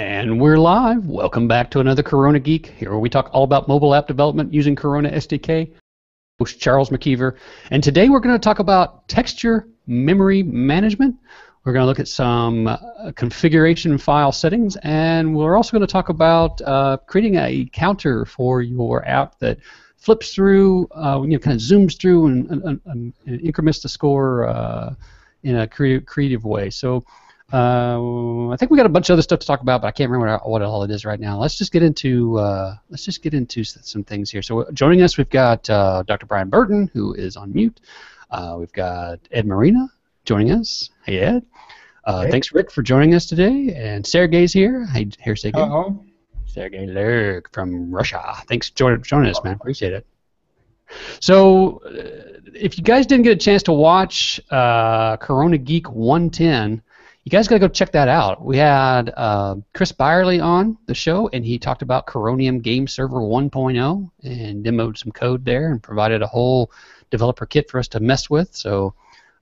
And we're live. Welcome back to another Corona Geek, here we talk all about mobile app development using Corona SDK. Host Charles McKeever. And today we're going to talk about texture memory management. We're going to look at some uh, configuration file settings, and we're also going to talk about uh, creating a counter for your app that flips through, uh, you know, kind of zooms through and, and, and, and increments the score uh, in a cre- creative way. So uh, I think we got a bunch of other stuff to talk about, but I can't remember what all it is right now. Let's just get into uh, let's just get into some things here. So joining us, we've got uh, Dr. Brian Burton, who is on mute. Uh, we've got Ed Maurina joining us. Hey Ed. Uh, hey. Thanks Rick for joining us today, and Sergey's here. Hey, here Sergey. Hello. Sergey Lerg from Russia. Thanks for joining, joining us, man. Appreciate it. So, uh, if you guys didn't get a chance to watch Corona Geek 110 you guys got to go check that out. We had uh, Chris Byerly on the show, and he talked about Coronium Game Server 1.0 and demoed some code there and provided a whole developer kit for us to mess with. So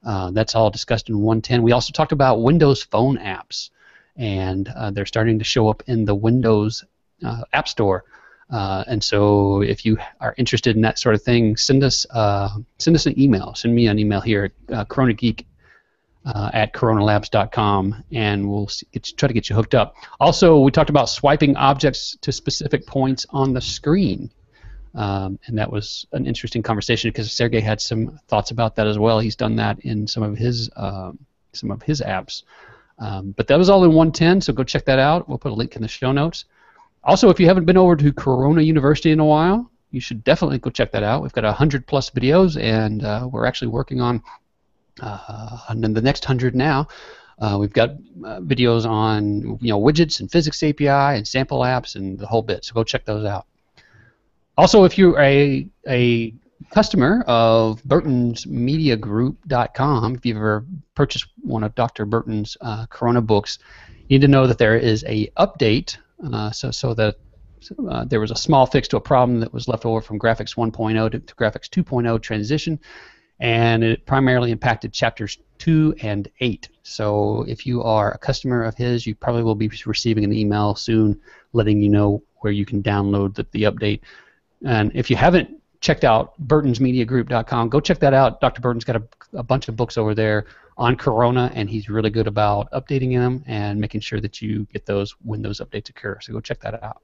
uh, that's all discussed in 110. We also talked about Windows Phone apps, and uh, they're starting to show up in the Windows uh, App Store. Uh, and so, if you are interested in that sort of thing, send us uh, send us an email. Send me an email here at uh, uh, at coronalabs.com, and we'll get, try to get you hooked up. Also, we talked about swiping objects to specific points on the screen, um, and that was an interesting conversation because Sergey had some thoughts about that as well. He's done that in some of his um, some of his apps. Um, but that was all in 110, so go check that out. We'll put a link in the show notes. Also, if you haven't been over to Corona University in a while, you should definitely go check that out. We've got 100 plus videos, and uh, we're actually working on uh, and then the next hundred now, uh, we've got uh, videos on you know widgets and physics API and sample apps and the whole bit. So go check those out. Also, if you're a a customer of Burton's Media Group.com, if you've ever purchased one of Dr. Burton's uh, Corona books, you need to know that there is a update. Uh, so so that uh, there was a small fix to a problem that was left over from Graphics 1.0 to, to Graphics 2.0 transition and it primarily impacted chapters 2 and 8. So if you are a customer of his, you probably will be receiving an email soon letting you know where you can download the, the update. And if you haven't checked out burtonsmediagroup.com, go check that out. Dr. Burton's got a, a bunch of books over there on Corona, and he's really good about updating them and making sure that you get those when those updates occur. So go check that out.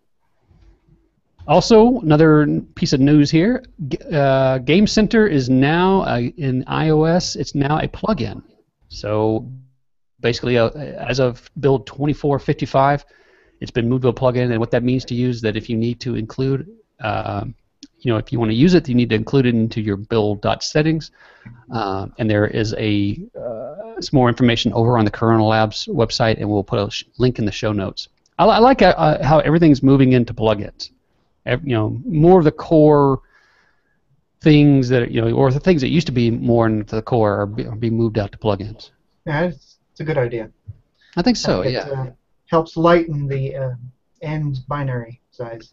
Also, another piece of news here: uh, Game Center is now uh, in iOS. It's now a plugin. So basically, uh, as of build 2455, it's been moved to a plugin. And what that means to you is that if you need to include, um, you know, if you want to use it, you need to include it into your build.settings. Uh, and there is a uh, some more information over on the Corona Labs website, and we'll put a link in the show notes. I, I like uh, how everything's moving into plugins you know, more of the core things that you know, or the things that used to be more in the core are, be, are being moved out to plugins. Yeah, it's, it's a good idea. I think so. It, yeah. Uh, helps lighten the uh, end binary size.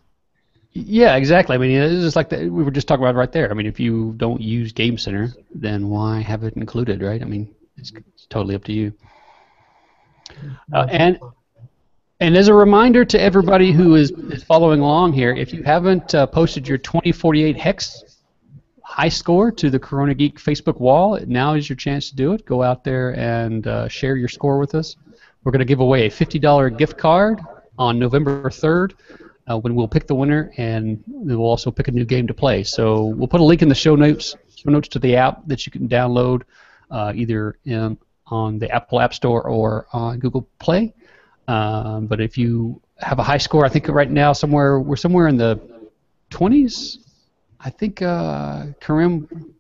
Yeah, exactly. I mean, it's just like the, we were just talking about right there. I mean, if you don't use Game Center, then why have it included, right? I mean, it's, it's totally up to you. Uh, and and as a reminder to everybody who is, following along here, if you haven't uh, posted your 2048 hex high score to the Corona Geek Facebook wall, now is your chance to do it. Go out there and uh, share your score with us. We're going to give away a $50 gift card on November 3rd uh, when we'll pick the winner, and we'll also pick a new game to play. So we'll put a link in the show notes, show notes to the app that you can download uh, either in, on the Apple App Store or on Google Play. Um, but if you have a high score, I think right now somewhere we're somewhere in the 20s. I think uh, Karim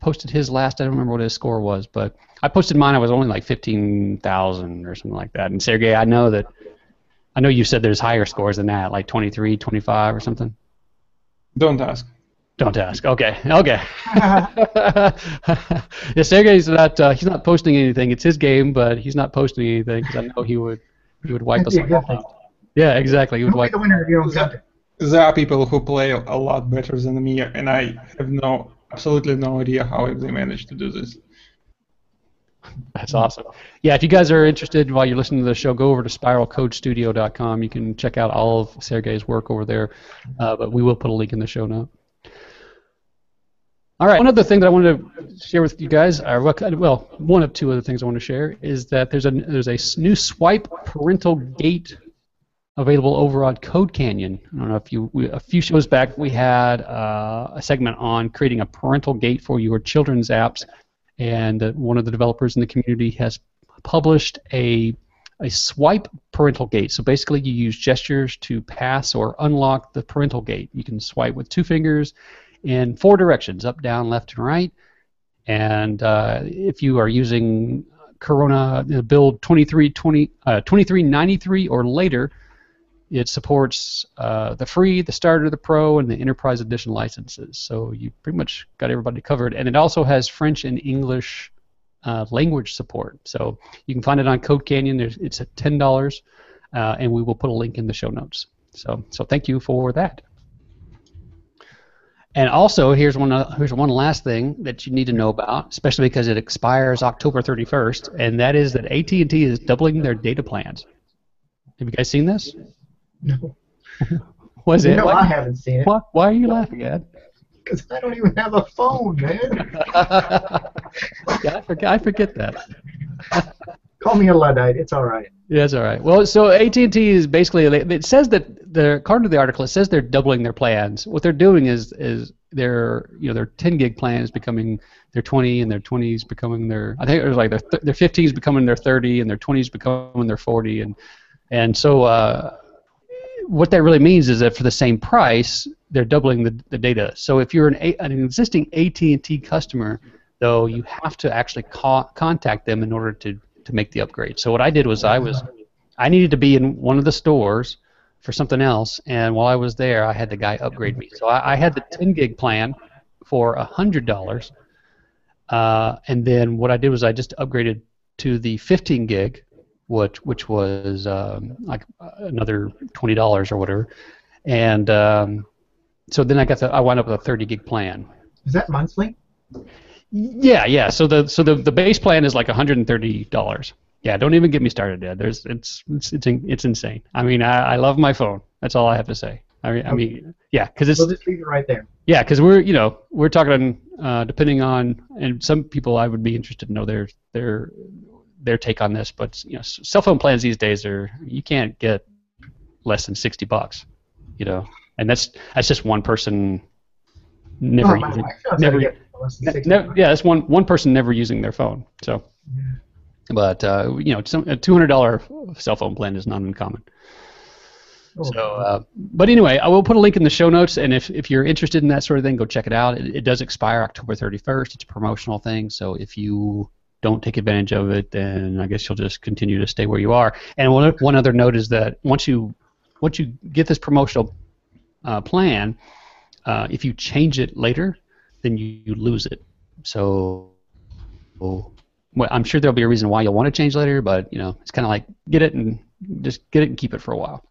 posted his last. I don't remember what his score was, but I posted mine. I was only like 15,000 or something like that. And Sergey, I know that. I know you said there's higher scores than that, like 23, 25 or something. Don't ask. Don't ask. Okay. Okay. yeah, Sergey's not. Uh, he's not posting anything. It's his game, but he's not posting anything because I know he would he would wipe us out. Yeah, exactly. He would wipe. The winner if you don't count it. There are people who play a lot better than me, and I have no, absolutely no idea how they manage to do this. That's awesome. Yeah, if you guys are interested while you're listening to the show, go over to spiralcodestudio.com. You can check out all of Sergey's work over there, uh, but we will put a link in the show note. All right. One other thing that I wanted to share with you guys, or well, one of two other things I want to share is that there's a there's a new swipe parental gate available over on Code Canyon. I don't know if you we, a few shows back we had uh, a segment on creating a parental gate for your children's apps, and one of the developers in the community has published a a swipe parental gate. So basically, you use gestures to pass or unlock the parental gate. You can swipe with two fingers in four directions up, down, left, and right. And uh, if you are using Corona build 2320, uh, 2393 or later, it supports uh, the free, the starter, the pro, and the enterprise edition licenses. So you pretty much got everybody covered. And it also has French and English uh, language support. So you can find it on Code Canyon. There's, it's at ten dollars, uh, and we will put a link in the show notes. So so thank you for that. And also, here's one uh, here's one last thing that you need to know about, especially because it expires October 31st, and that is that AT&T is doubling their data plans. Have you guys seen this? No. Was You it? Why, I haven't seen it why, why are you laughing, Ed? because I don't even have a phone, man. yeah, I forget, I forget that. Call me a luddite. It's all right. Yeah, that's all right. Well, so AT&T is basically it says that they're according to the article it says they're doubling their plans. What they're doing is is their you know their 10 gig plan is becoming their 20 and their 20s becoming their I think it was like their th- their 15s becoming their 30 and their 20s becoming their 40 and and so uh, what that really means is that for the same price they're doubling the, the data. So if you're an, an existing AT&T customer though you have to actually ca- contact them in order to to make the upgrade. So what I did was I was I needed to be in one of the stores for something else, and while I was there, I had the guy upgrade me. So I, I had the 10 gig plan for hundred dollars, uh, and then what I did was I just upgraded to the 15 gig, which which was um, like another twenty dollars or whatever, and um, so then I got the I wound up with a 30 gig plan. Is that monthly? Yeah, yeah. So the so the, the base plan is like $130. Yeah, don't even get me started, Dad. There's it's it's it's, it's insane. I mean, I, I love my phone. That's all I have to say. I mean, I mean, yeah, because it's We'll just leave it right there. yeah, because we're you know we're talking uh, depending on and some people I would be interested to know their their their take on this, but you know cell phone plans these days are you can't get less than sixty bucks, you know, and that's that's just one person never oh, using wife knows how never- to get less than Ne- ne- yeah, that's one one person never using their phone. So, but uh, you know, some, a two hundred dollar cell phone plan is not uncommon. Oh, So, uh, but anyway, I will put a link in the show notes, and if, if you're interested in that sort of thing, go check it out. It, it does expire October 31st. It's a promotional thing, so if you don't take advantage of it, then I guess you'll just continue to stay where you are. And one one other note is that once you once you get this promotional uh, plan, uh, if you change it later, then you, you lose it. So, well, I'm sure there'll be a reason why you'll want to change later, but you know, it's kind of like get it and just get it and keep it for a while.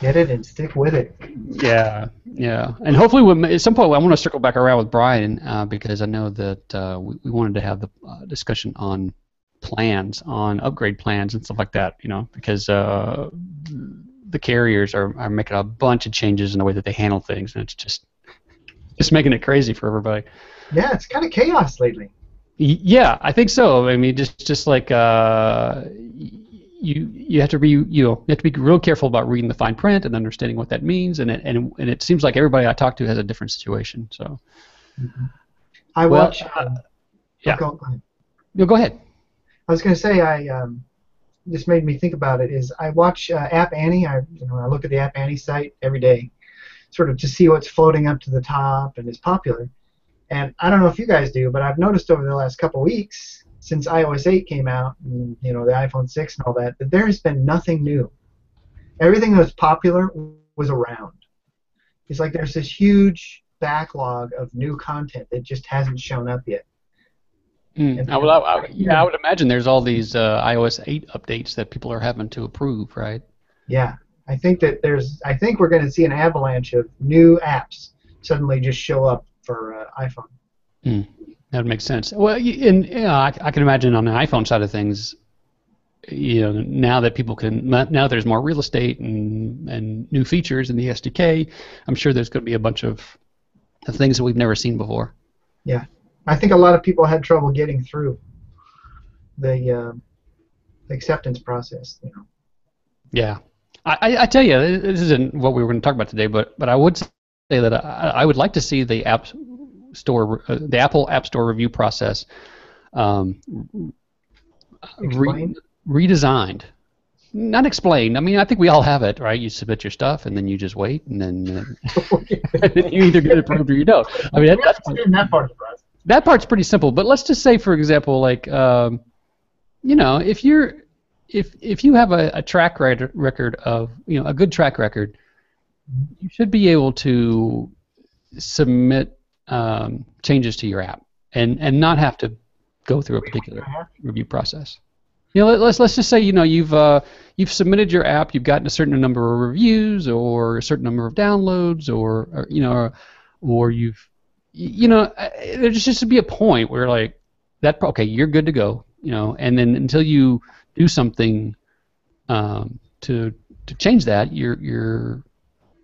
Get it and stick with it. Yeah, yeah, and hopefully when, at some point I want to circle back around with Brian uh, because I know that uh, we, we wanted to have the uh, discussion on plans, on upgrade plans and stuff like that. You know, because uh, the carriers are, are making a bunch of changes in the way that they handle things, and it's just it's making it crazy for everybody. Yeah, it's kind of chaos lately. Yeah, I think so. I mean, just just like uh, you you have to be you know you have to be real careful about reading the fine print and understanding what that means, and it and, and it seems like everybody I talk to has a different situation. So I Well, watch. uh, um, yeah. oh, go- go ahead. no, go ahead. I was going to say I um, this made me think about it. Is I watch uh, App Annie. I you know I look at the App Annie site every day, sort of to see what's floating up to the top and is popular. And I don't know if you guys do, but I've noticed over the last couple weeks since iOS 8 came out, and, you know the iPhone 6 and all that, that there has been nothing new. Everything that was popular was around. It's like there's this huge backlog of new content that just hasn't shown up yet. Mm, I would, I, I- yeah, I would imagine there's all these uh, iOS 8 updates that people are having to approve, right? Yeah, I think that there's. I think we're going to see an avalanche of new apps suddenly just show up for uh, iPhone. That makes sense. Well, and you know, I, I can imagine on the iPhone side of things, you know, now that people can, now there's more real estate and and new features in the SDK, I'm sure there's going to be a bunch of, of things that we've never seen before. Yeah, I think a lot of people had trouble getting through the, uh, the acceptance process. You know. Yeah, I, I, tell you, this isn't what we were going to talk about today, but but I would say that I, I would like to see the app store, uh, the Apple App Store review process, um, re- redesigned. Not explained. I mean, I think we all have it, right? You submit your stuff, and then you just wait, and then, uh, you either get approved or you don't. I mean, that, that's that part of the process. that part's pretty simple. But let's just say, for example, like um, you know, if you're if if you have a, a track record of you know a good track record, you should be able to submit um, changes to your app and and not have to go through a particular review process. You know, let, let's let's just say you know you've uh, you've submitted your app, you've gotten a certain number of reviews or a certain number of downloads, or, or you know, or, or you've you know there just just be a point where like that okay you're good to go you know and then until you do something um, to to change that you're you're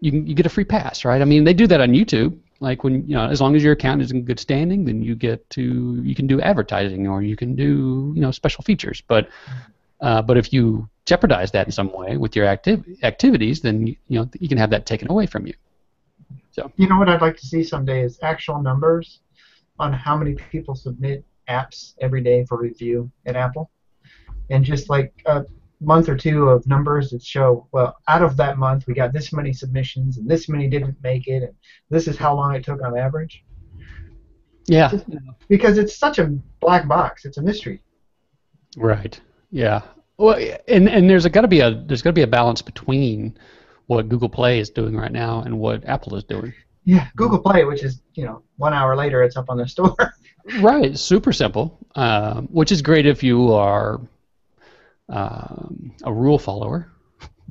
you can you get a free pass right? I mean they do that on YouTube. Like when you know as long as your account is in good standing then you get to you can do advertising or you can do you know special features. But uh, but if you jeopardize that in some way with your activ- activities then you, know you can have that taken away from you. So. You know what I'd like to see someday is actual numbers on how many people submit apps every day for review at Apple, and just like a month or two of numbers that show, well, out of that month we got this many submissions and this many didn't make it, and this is how long it took on average. yeah Because it's such a black box, it's a mystery. Right. Yeah. Well, and and there's got to be a there's got to be a balance between what Google Play is doing right now and what Apple is doing. Yeah, Google Play, which is you know one hour later it's up on the store. Right. Super simple, um, which is great if you are um, a rule follower,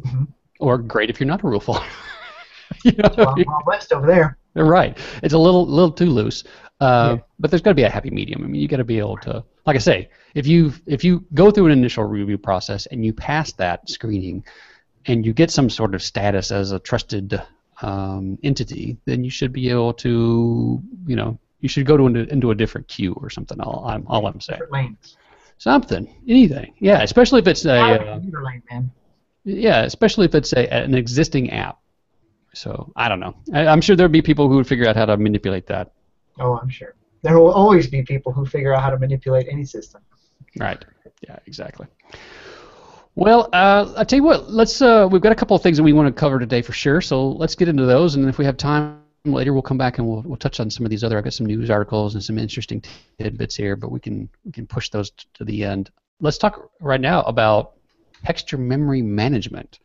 Mhm. or great if you're not a rule follower. you know, Wild, Wild West over there. right. It's a little little too loose, uh, Yeah. but there's got to be a happy medium. I mean, you got to be able to, like I say, if you if you go through an initial review process and you pass that screening, and you get some sort of status as a trusted um, entity, then you should be able to, you know, you should go to into, into a different queue or something. All I'm all I'm saying. Different lanes. Something, anything. Yeah, especially if it's a uh, Computer lane, man. yeah, especially if it's a, an existing app. So I don't know. I, I'm sure there'd be people who would figure out how to manipulate that. Oh, I'm sure. There will always be people who figure out how to manipulate any system. Right. Yeah, exactly. Well, uh, I tell you what. Let's. Uh, we've got a couple of things that we want to cover today for sure. So let's get into those, and if we have time later, we'll come back and we'll, we'll touch on some of these other. I've got some news articles and some interesting tidbits here, but we can we can push those t- to the end. Let's talk right now about texture memory management.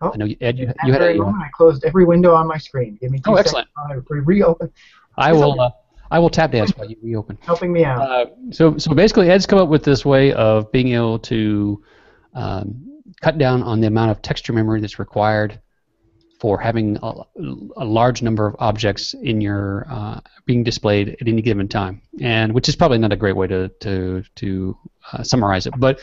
Oh, I know you, Ed, you, you had a. moment, I closed every window on my screen. Give me two Oh, seconds excellent. while I re- reopen, I will. Uh, I will tap dance while you reopen. helping me out. Uh, so, so basically, Ed's come up with this way of being able to um, cut down on the amount of texture memory that's required for having a, a large number of objects in your uh, being displayed at any given time, and which is probably not a great way to to to uh, summarize it, but.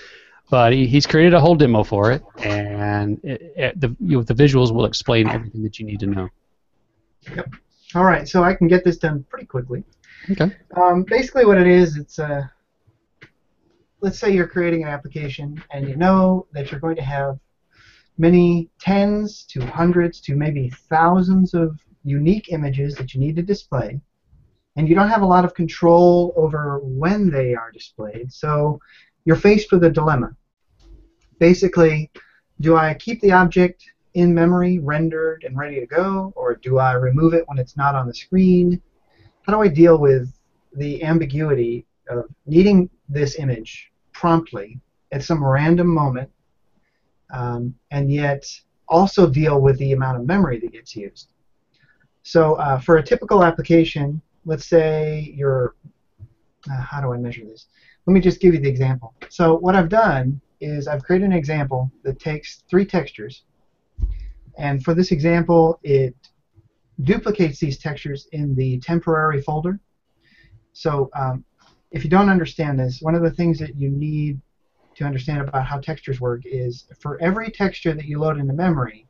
But he, he's created a whole demo for it, and it, it, the you know, the visuals will explain everything that you need to know. Yep. All right, so I can get this done pretty quickly. Okay. Um, basically, what it is, it's uh, let's say you're creating an application and you know that you're going to have many tens to hundreds to maybe thousands of unique images that you need to display, and you don't have a lot of control over when they are displayed. So you're faced with a dilemma. Basically, do I keep the object in memory, rendered and ready to go, or do I remove it when it's not on the screen? How do I deal with the ambiguity of needing this image promptly at some random moment, um, and yet also deal with the amount of memory that gets used? So, uh, for a typical application, let's say you're, uh, how do I measure this? Let me just give you the example. So, what I've done is I've created an example that takes three textures, and for this example, it duplicates these textures in the temporary folder. So um, if you don't understand this, one of the things that you need to understand about how textures work is for every texture that you load into memory,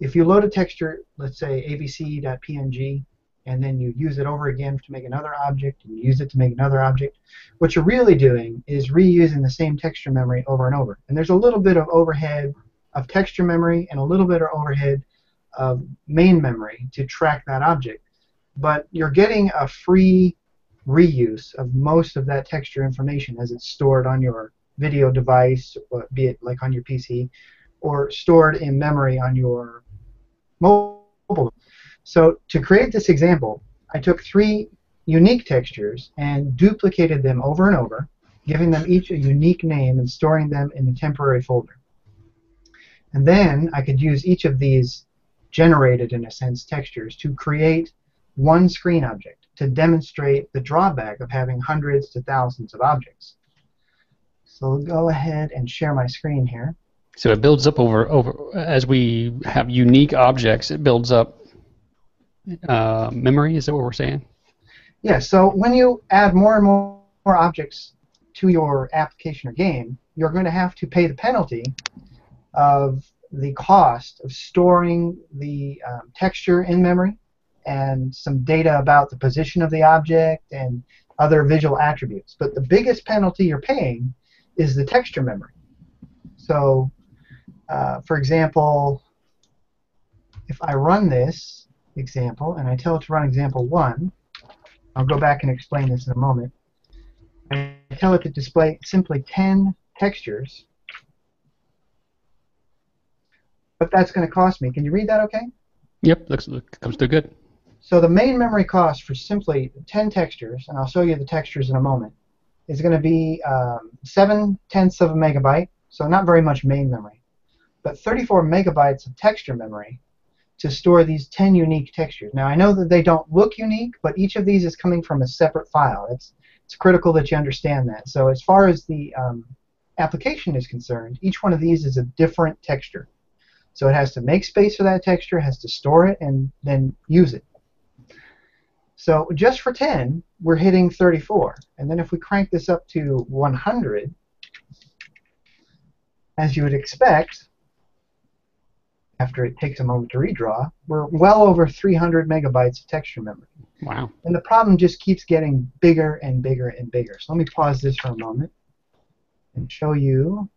if you load a texture, let's say abc.png, and then you use it over again to make another object, and you use it to make another object, what you're really doing is reusing the same texture memory over and over. And there's a little bit of overhead of texture memory and a little bit of overhead of main memory to track that object. But you're getting a free reuse of most of that texture information as it's stored on your video device, uh, be it like on your PC, or stored in memory on your mobile. So to create this example, I took three unique textures and duplicated them over and over, giving them each a unique name and storing them in a temporary folder. And then I could use each of these generated, in a sense, textures to create one screen object to demonstrate the drawback of having hundreds to thousands of objects. So I'll go ahead and share my screen here. So it builds up over over as we have unique objects. It builds up uh, memory. Is that what we're saying? Yeah. So when you add more and more, more objects to your application or game, you're going to have to pay the penalty of the cost of storing the um, texture in memory and some data about the position of the object and other visual attributes. But the biggest penalty you're paying is the texture memory. So, uh, for example, if I run this example and I tell it to run example 1, I'll go back and explain this in a moment. I tell it to display simply 10 textures. What that's going to cost me. Can you read that okay? Yep, looks, look, comes through good. So the main memory cost for simply 10 textures, and I'll show you the textures in a moment, is going to be um, 7 tenths of a megabyte, so not very much main memory, but 34 megabytes of texture memory to store these 10 unique textures. Now I know that they don't look unique, but each of these is coming from a separate file. It's, it's critical that you understand that. So as far as the um, application is concerned, each one of these is a different texture. So it has to make space for that texture, has to store it, and then use it. So just for 10, we're hitting 34. And then if we crank this up to 100, as you would expect, after it takes a moment to redraw, we're well over 300 megabytes of texture memory. Wow. And the problem just keeps getting bigger and bigger and bigger. So let me pause this for a moment and show you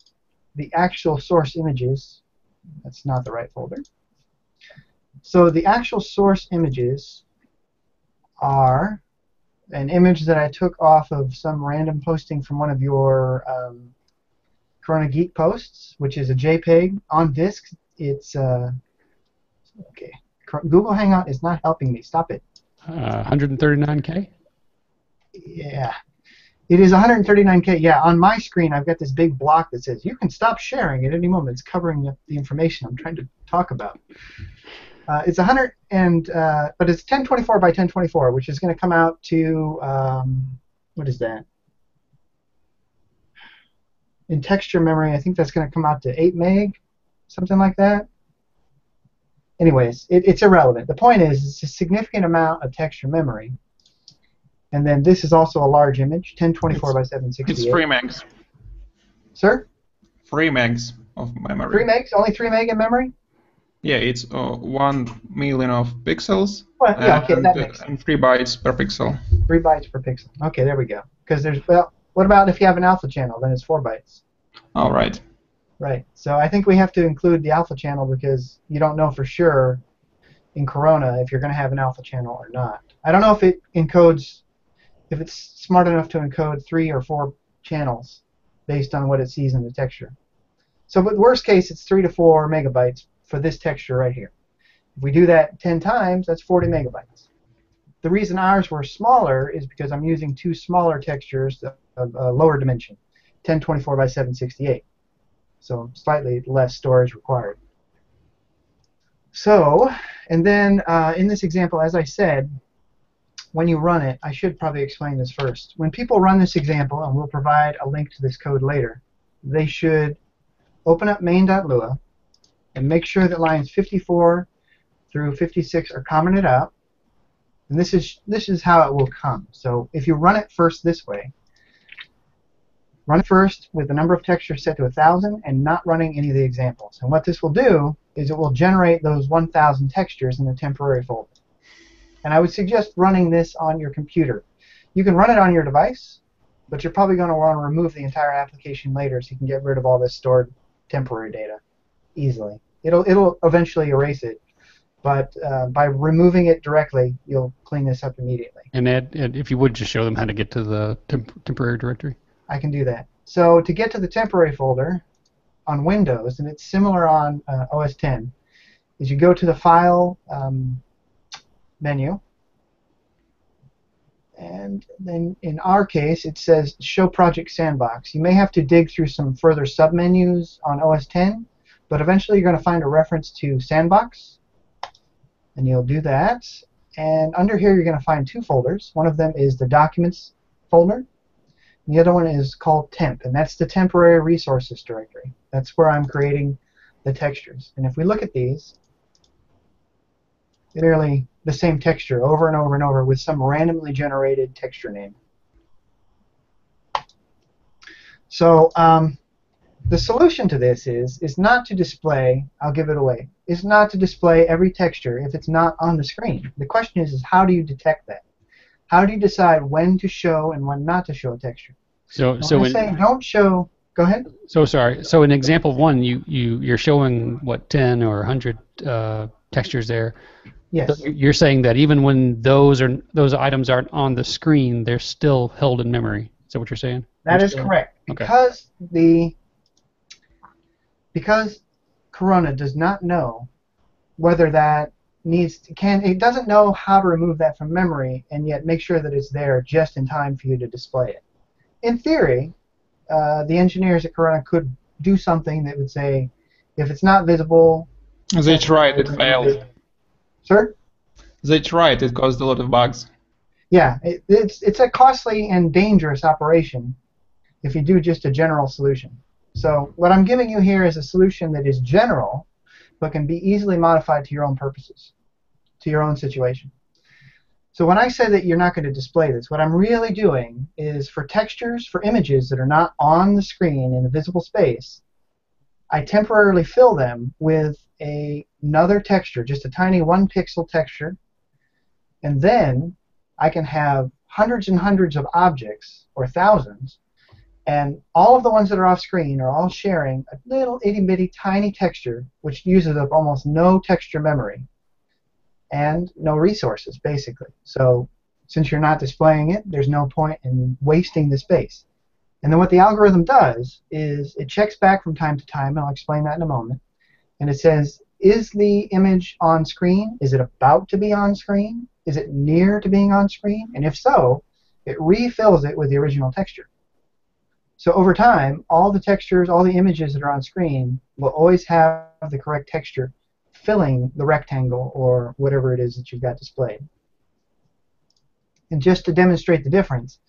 the actual source images. That's not the right folder. So the actual source images are an image that I took off of some random posting from one of your um, Corona Geek posts, which is a JPEG on disk. It's uh, okay. Google Hangout is not helping me. Stop it. Uh, 139k. Yeah, it is 139k. Yeah, on my screen I've got this big block that says you can stop sharing at any moment. It's covering up the information I'm trying to talk about. Uh, it's 100 and uh, but it's 1024 by 1024, which is going to come out to um, what is that? In texture memory, I think that's going to come out to 8 meg, something like that. Anyways, it, it's irrelevant. The point is, it's a significant amount of texture memory. And then this is also a large image, 1024 by 768. It's 3 megs. Sir? 3 megs of memory. 3 megs? Only 3 meg in memory? Yeah, it's uh, 1 million of pixels. Well, yeah, okay, and, that makes and 3 bytes per pixel. 3 bytes per pixel. Okay, there we go. Because there's, well, what about if you have an alpha channel? Then it's 4 bytes. All right. Right. So I think we have to include the alpha channel because you don't know for sure in Corona if you're going to have an alpha channel or not. I don't know if it encodes, if it's smart enough to encode three or four channels based on what it sees in the texture. So, but worst case, it's three to four megabytes for this texture right here. If we do that 10 times, that's 40 megabytes. The reason ours were smaller is because I'm using two smaller textures of a lower dimension, 1024 by 768 so slightly less storage required. So, and then uh, in this example, as I said, when you run it, I should probably explain this first. When people run this example, and we'll provide a link to this code later, they should open up main.lua and make sure that lines 54 through 56 are commented out. And this is this is how it will come. So if you run it first this way, Run it first with the number of textures set to 1,000 and not running any of the examples. And what this will do is it will generate those 1,000 textures in the temporary folder. And I would suggest running this on your computer. You can run it on your device, but you're probably going to want to remove the entire application later so you can get rid of all this stored temporary data easily. It'll, it'll eventually erase it, but uh, by removing it directly, you'll clean this up immediately. And Ed, Ed, if you would just show them how to get to the temp- temporary directory. I can do that. So to get to the temporary folder on Windows, and it's similar on uh, OS 10, is you go to the File um, menu, and then in our case it says Show Project Sandbox. You may have to dig through some further submenus on OS 10, but eventually you're going to find a reference to Sandbox, and you'll do that. And under here you're going to find two folders. One of them is the Documents folder, and the other one is called temp, and that's the temporary resources directory. That's where I'm creating the textures. And if we look at these, literally the same texture over and over and over with some randomly generated texture name. So um, the solution to this is is not to display, I'll give it away, is not to display every texture if it's not on the screen. The question is, is how do you detect that? How do you decide when to show and when not to show a texture? So, When so I in, don't show, go ahead. so sorry. So in example one, you you you're showing what 10 or 100 uh, textures there. Yes. You're saying that even when those are those items aren't on the screen, they're still held in memory. Is that what you're saying? That You're is still- correct. Okay. Because the because Corona does not know whether that needs to, can it doesn't know how to remove that from memory and yet make sure that it's there just in time for you to display it. In theory, uh, the engineers at Corona could do something that would say if it's not visible. They tried, it failed. Sir? They tried, it caused a lot of bugs. Yeah, it, it's it's a costly and dangerous operation if you do just a general solution. So what I'm giving you here is a solution that is general, but can be easily modified to your own purposes, to your own situation. So when I say that you're not going to display this, what I'm really doing is for textures, for images that are not on the screen in a visible space, I temporarily fill them with a, another texture, just a tiny one pixel texture, and then I can have hundreds and hundreds of objects, or thousands, and all of the ones that are off screen are all sharing a little itty bitty tiny texture, which uses up almost no texture memory and no resources, basically. So since you're not displaying it, there's no point in wasting the space. And then what the algorithm does is it checks back from time to time, and I'll explain that in a moment, and it says, is the image on screen? Is it about to be on screen? Is it near to being on screen? And if so, it refills it with the original texture. So over time, all the textures, all the images that are on screen will always have the correct texture filling the rectangle or whatever it is that you've got displayed. And just to demonstrate the difference,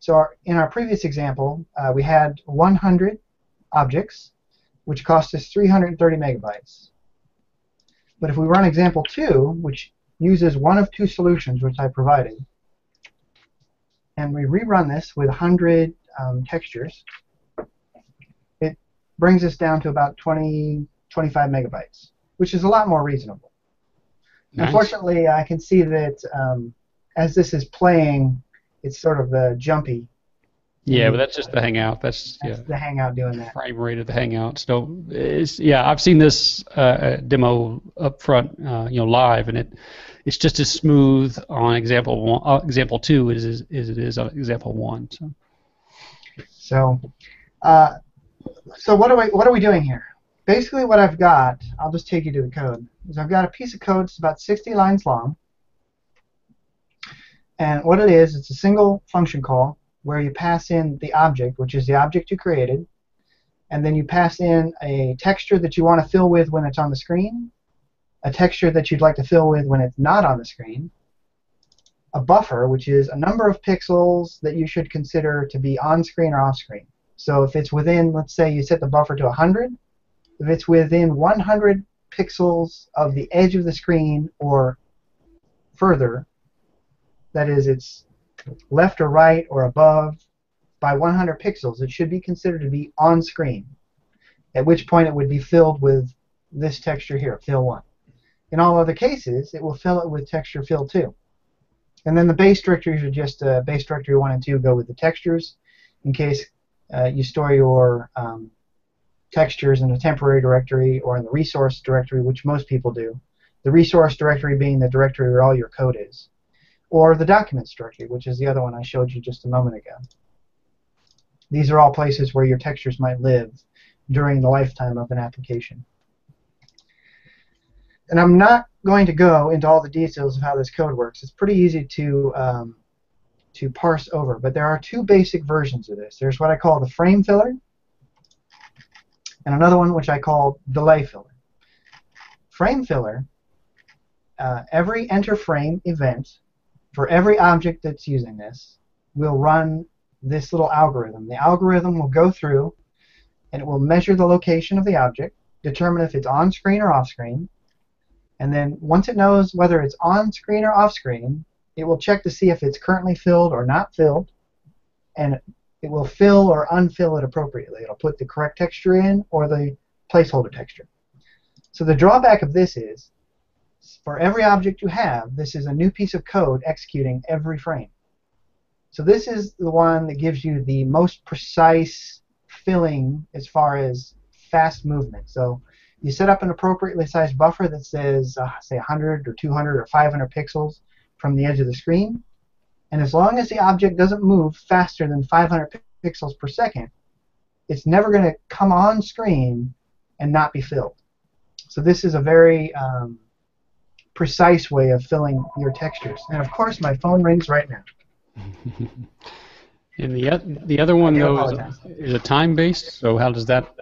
so our, in our previous example, uh, we had 100 objects, which cost us 330 megabytes. But if we run example 2, which uses one of two solutions which I provided, and we rerun this with 100 um, textures, it brings us down to about 20, 25 megabytes, which is a lot more reasonable. Nice. Unfortunately, I can see that um, as this is playing, it's sort of uh, jumpy. Yeah, but that's just the Hangout. That's yeah. The Hangout doing that. frame rate of the Hangout. So it's yeah, I've seen this uh, demo up front, uh, you know, live, and it it's just as smooth on example one, uh, example two as, as as it is on example one. So So, uh, so what are we what are we doing here? Basically, what I've got, I'll just take you to the code. Is I've got a piece of code that's about 60 lines long, and what it is, it's a single function call where you pass in the object, which is the object you created, and then you pass in a texture that you want to fill with when it's on the screen, a texture that you'd like to fill with when it's not on the screen, a buffer, which is a number of pixels that you should consider to be on screen or off screen. So if it's within, let's say you set the buffer to 100, if it's within 100 pixels of the edge of the screen or further, that is, it's left or right or above by 100 pixels, it should be considered to be on screen, at which point it would be filled with this texture here, fill 1. In all other cases, it will fill it with texture fill 2. And then the base directories are just uh, base directory 1 and 2 go with the textures in case uh, you store your um, textures in a temporary directory or in the resource directory, which most people do. The resource directory being the directory where all your code is. Or the documents directory, which is the other one I showed you just a moment ago. These are all places where your textures might live during the lifetime of an application. And I'm not going to go into all the details of how this code works. It's pretty easy to um, to parse over, but there are two basic versions of this. There's what I call the frame filler, and another one which I call delay filler. Frame filler, uh, every enter frame event for every object that's using this will run this little algorithm. The algorithm will go through and it will measure the location of the object, determine if it's on screen or off screen, and then once it knows whether it's on screen or off screen, it will check to see if it's currently filled or not filled, and it will fill or unfill it appropriately. It'll put the correct texture in or the placeholder texture. So the drawback of this is, for every object you have, this is a new piece of code executing every frame. So this is the one that gives you the most precise filling as far as fast movement. So you set up an appropriately sized buffer that says, uh, say, 100 or 200 or 500 pixels from the edge of the screen. And as long as the object doesn't move faster than 500 pixels per second, it's never going to come on screen and not be filled. So this is a very um, precise way of filling your textures. And of course, my phone rings right now. and the the other one though is, is a time based. So how does that?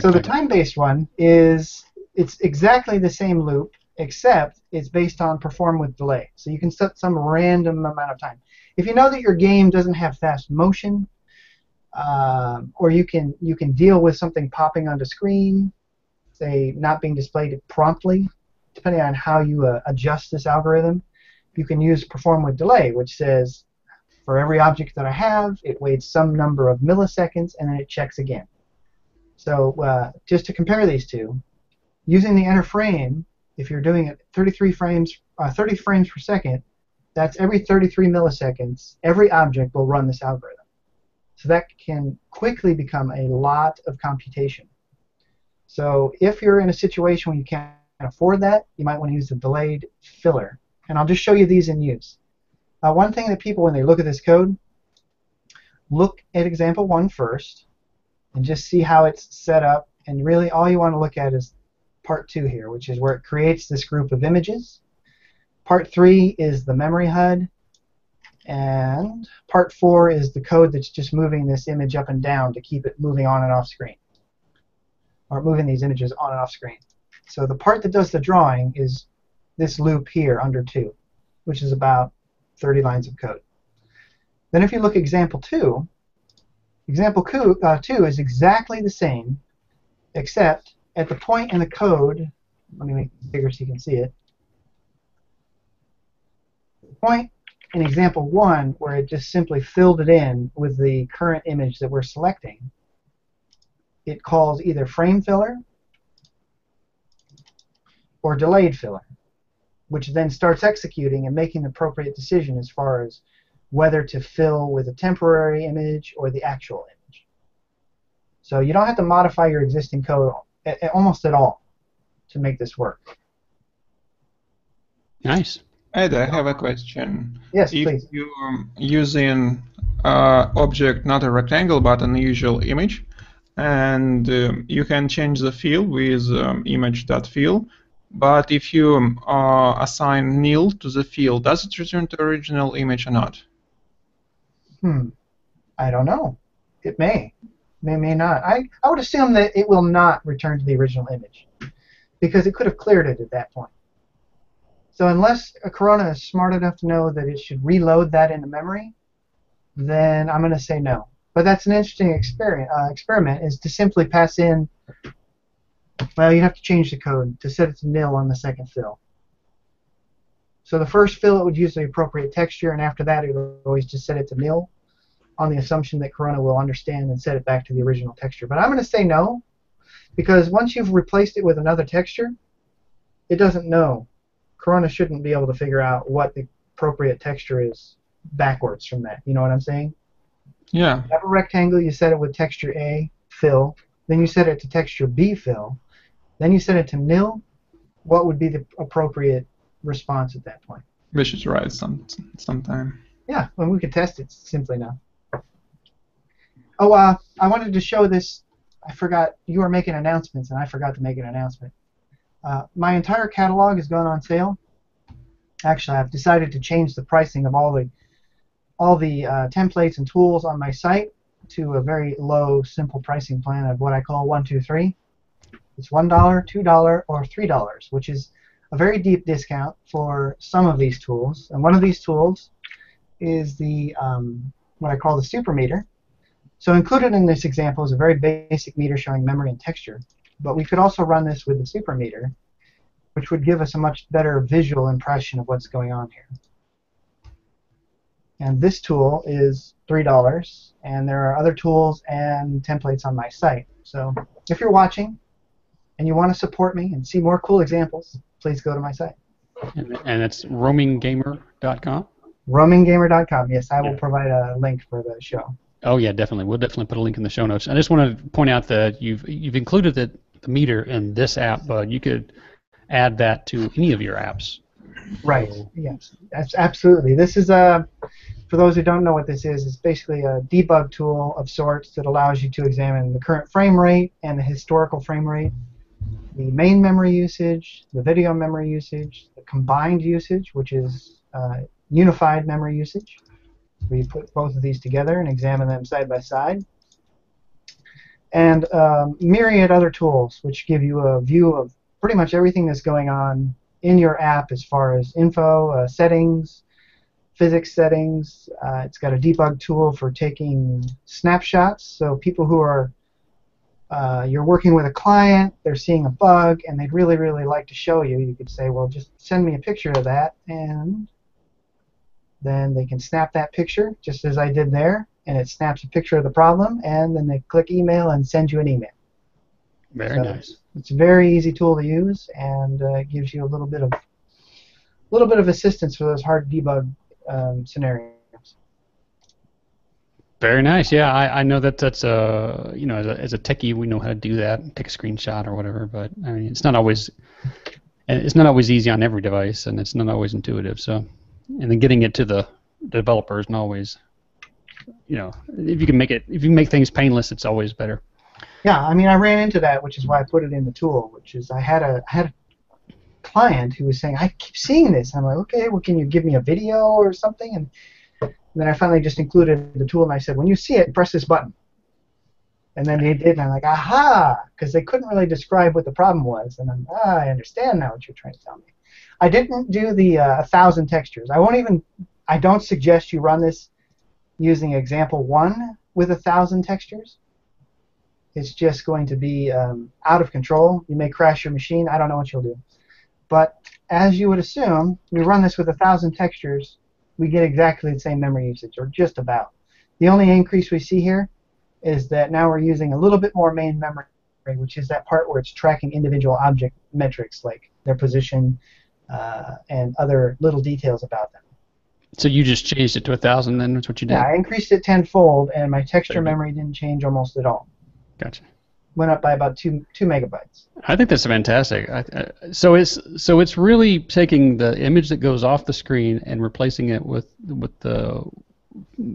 So the time based one is it's exactly the same loop except it's based on perform with delay. So you can set some random amount of time. If you know that your game doesn't have fast motion, uh, or you can you can deal with something popping onto screen, say not being displayed promptly, depending on how you uh, adjust this algorithm, you can use perform with delay, which says for every object that I have, it waits some number of milliseconds and then it checks again. So uh, just to compare these two, using the enter frame, if you're doing it 33 frames, uh, 30 frames per second, that's every 33 milliseconds, every object will run this algorithm. So that can quickly become a lot of computation. So if you're in a situation where you can't afford that, you might want to use the delayed filler. And I'll just show you these in use. Uh, one thing that people, when they look at this code, look at example one first and just see how it's set up. And really, all you want to look at is part two here, which is where it creates this group of images. Part three is the memory HUD. And part four is the code that's just moving this image up and down to keep it moving on and off screen. Or moving these images on and off screen. So the part that does the drawing is this loop here under 2, which is about 30 lines of code. Then if you look example 2, example two, uh, 2 is exactly the same, except at the point in the code, let me make it bigger so you can see it, the point in example 1 where it just simply filled it in with the current image that we're selecting, it calls either frame filler or delayed filler which then starts executing and making the appropriate decision as far as whether to fill with a temporary image or the actual image. So you don't have to modify your existing code almost at all to make this work. Nice. Ed, I have a question. Yes, if please. you're um, using uh, object not a rectangle but an usual image, and um, you can change the field with um, image.fill, but if you um, uh, assign nil to the field, does it return to original image or not? Hmm. I don't know. It may. May, may not. I, I would assume that it will not return to the original image because it could have cleared it at that point. So unless a Corona is smart enough to know that it should reload that into memory, then I'm going to say no. But that's an interesting experiment. Uh, experiment is to simply pass in well, you have to change the code to set it to nil on the second fill. So the first fill it would use the appropriate texture, and after that it would always just set it to nil. on the assumption that Corona will understand and set it back to the original texture. But I'm going to say no, because once you've replaced it with another texture, it doesn't know. Corona shouldn't be able to figure out what the appropriate texture is backwards from that. You know what I'm saying? Yeah. You have a rectangle, you set it with texture A, fill, then you set it to texture B, fill, then you set it to nil, what would be the appropriate response at that point? We should try it some sometime. Yeah, well, we could test it simply now. Oh, uh, I wanted to show this. I forgot you were making announcements, and I forgot to make an announcement. Uh, my entire catalog is going on sale. Actually, I've decided to change the pricing of all the all the uh, templates and tools on my site to a very low, simple pricing plan of what I call one, two, three. It's one dollar, two dollar, or three dollars, which is a very deep discount for some of these tools. And one of these tools is the um, what I call the super meter. So included in this example is a very basic meter showing memory and texture. But we could also run this with the super meter, which would give us a much better visual impression of what's going on here. And this tool is $3, and there are other tools and templates on my site. So if you're watching and you want to support me and see more cool examples, please go to my site. And, and it's roaminggamer.com? Roaminggamer.com. Yes, I will Yeah. provide a link for the show. Oh yeah, definitely. We'll definitely put a link in the show notes. I just want to point out that you've you've included the, the meter in this app, but you could add that to any of your apps. Right. Yes. That's absolutely. This is a. For those who don't know what this is, it's basically a debug tool of sorts that allows you to examine the current frame rate and the historical frame rate, the main memory usage, the video memory usage, the combined usage, which is uh, unified memory usage. We put both of these together and examine them side by side. And um, myriad other tools, which give you a view of pretty much everything that's going on in your app as far as info, uh, settings, physics settings. Uh, it's got a debug tool for taking snapshots. So people who are uh, you're working with a client, they're seeing a bug, and they'd really, really like to show you. You could say, well, just send me a picture of that, and then they can snap that picture, just as I did there, and it snaps a picture of the problem, and then they click email and send you an email. Very So nice. It's a very easy tool to use, and uh, it gives you a little bit of little bit of assistance for those hard debug um, scenarios. Very nice. Yeah, I, I know that that's a you know as a, as a techie we know how to do that, take a screenshot or whatever. But I mean it's not always it's not always easy on every device, and it's not always intuitive. So and then getting it to the developers and always you know if you can make it if you make things painless, it's always better. Yeah, I mean, I ran into that, which is why I put it in the tool. Which is, I had a I had a client who was saying, I keep seeing this. I'm like, okay, well, can you give me a video or something? And, then I finally just included the tool, and I said, when you see it, press this button. And then they did, and I'm like, aha, because they couldn't really describe what the problem was. And I'm, ah, I understand now what you're trying to tell me. I didn't do the uh, a thousand textures. I won't even. I don't suggest you run this using example one with a thousand textures. It's just going to be um, out of control. You may crash your machine. I don't know what you'll do. But as you would assume, we run this with a thousand textures, we get exactly the same memory usage, or just about. The only increase we see here is that now we're using a little bit more main memory, which is that part where it's tracking individual object metrics like their position uh, and other little details about them. So you just changed it to a thousand, then that's what you did. Yeah, I increased it tenfold, and my texture memory didn't change almost at all. Gotcha. Went up by about two two megabytes. I think that's fantastic. I, I, so it's so it's really taking the image that goes off the screen and replacing it with with the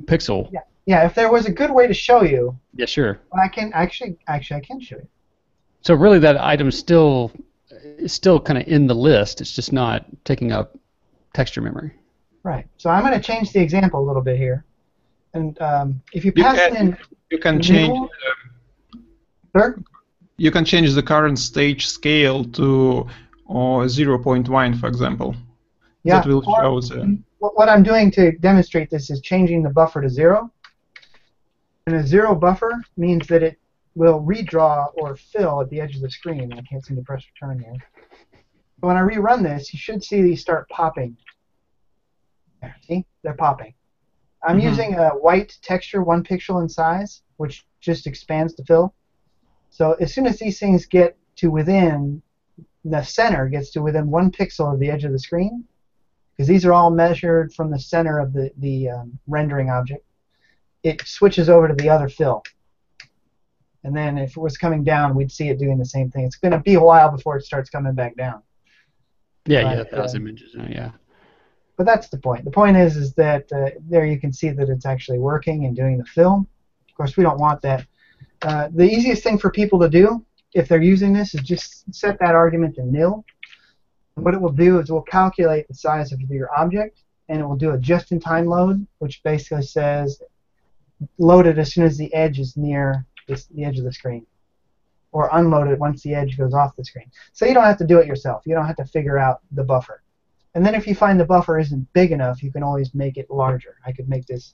pixel. Yeah. Yeah, if there was a good way to show you, Yeah, sure. I can actually actually I can show you. So really, that item still is still kind of in the list. It's just not taking up texture memory. Right. So I'm going to change the example a little bit here, and um, if you You pass can- in, You can change. middle- the- sir, You can change the current stage scale to uh, 0.1, for example. yeah. That will or- show the. what, I'm doing to demonstrate this is changing the buffer to zero. And a zero buffer means that it will redraw or fill at the edge of the screen. I can't seem to press return here. But when I rerun this, you should see these start popping. There, see? They're popping. I'm Mhm. using a white texture, one pixel in size, which just expands the fill. So as soon as these things get to within the center, gets to within one pixel of the edge of the screen, because these are all measured from the center of the the um, rendering object, it switches over to the other fill. And then if it was coming down, we'd see it doing the same thing. It's going to be a while before it starts coming back down. Yeah, But, yeah, those uh, images. yeah. But that's the point. The point is, is that uh, there you can see that it's actually working and doing the fill. Of course, we don't want that. Uh, the easiest thing for people to do, if they're using this, is just set that argument to nil. And what it will do is it will calculate the size of your object, and it will do a just-in-time load, which basically says load it as soon as the edge is near this, the edge of the screen, or unload it once the edge goes off the screen. So you don't have to do it yourself. You don't have to figure out the buffer. And then if you find the buffer isn't big enough, you can always make it larger. I could make this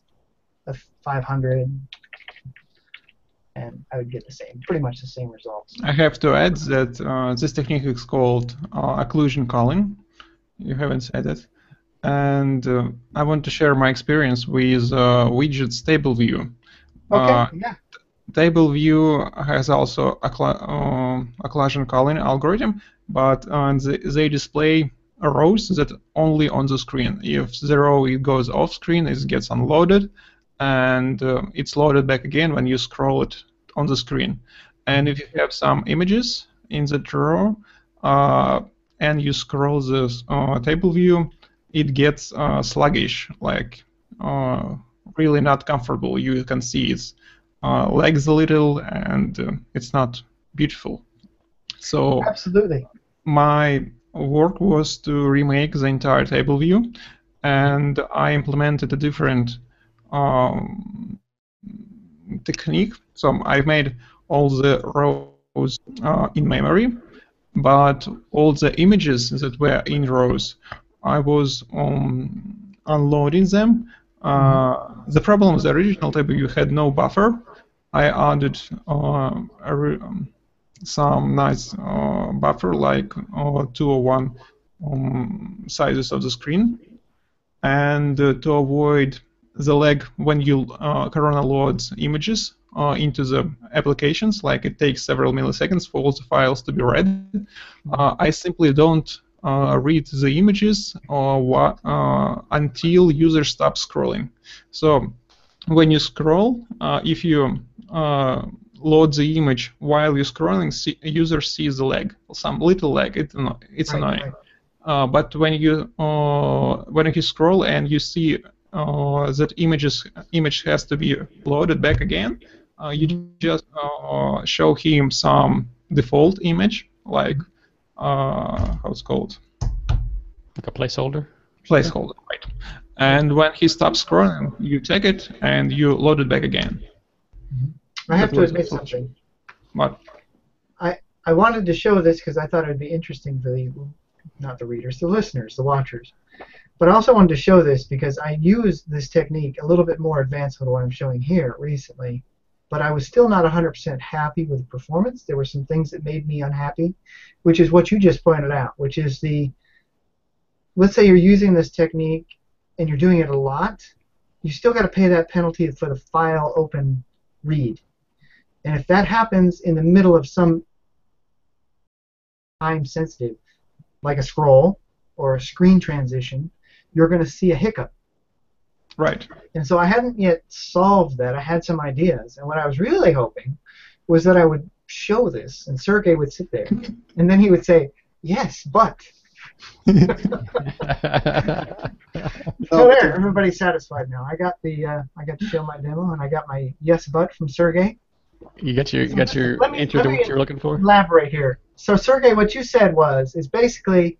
a 500, and I would get the same, pretty much the same results. I have to add that uh, this technique is called uh, occlusion culling. You haven't said it. And uh, I want to share my experience with uh, widgets table view. Okay, Uh, yeah. table view has also a uh, occlusion culling algorithm, but they, they display rows that only on the screen. If the row it goes off screen, it gets unloaded, and uh, it's loaded back again when you scroll it on the screen. And if you have some images in the drawer uh, and you scroll this uh, table view, it gets uh, sluggish, like uh, really not comfortable. You can see it's uh, lags a little and uh, it's not beautiful. So Absolutely. my work was to remake the entire table view, and I implemented a different um, technique. So I've made all the rows uh, in memory, but all the images that were in rows, I was um, unloading them. Uh, the problem with the original table you had no buffer. I added uh, um, some nice uh, buffer like uh, 201 um, sizes of the screen. And uh, to avoid the lag when you uh, Corona loads images uh, into the applications, like it takes several milliseconds for all the files to be read, uh, I simply don't uh, read the images or uh, until user stops scrolling. So when you scroll, uh, if you uh, load the image while you're scrolling, see, user sees the lag, some little lag. It, it's annoying. Uh, but when you uh, when you scroll and you see uh, that images image has to be loaded back again, uh, you just uh, show him some default image like uh, how it's called Like a placeholder. placeholder, right? And when he stops scrolling, you take it and you load it back again. I have That to admit the something. But I wanted to show this because I thought it would be interesting for the, not the readers, the listeners, the watchers. But I also wanted to show this because I used this technique a little bit more advanced than what I'm showing here recently. But I was still not 100% happy with the performance. There were some things that made me unhappy, which is what you just pointed out, which is the, let's say you're using this technique and you're doing it a lot, you still got to pay that penalty for the file open read. And if that happens in the middle of some time sensitive, like a scroll or a screen transition, you're going to see a hiccup. right, And so I hadn't yet solved that. I had some ideas. And what I was really hoping was that I would show this, and Sergey would sit there, and then he would say, Yes, but. So there, everybody's satisfied now. I got the, uh, I got to show my demo, and I got my yes, but from Sergey. you got your you got your me- answer to what you're looking for. elaborate here. So, Sergey, what you said was is basically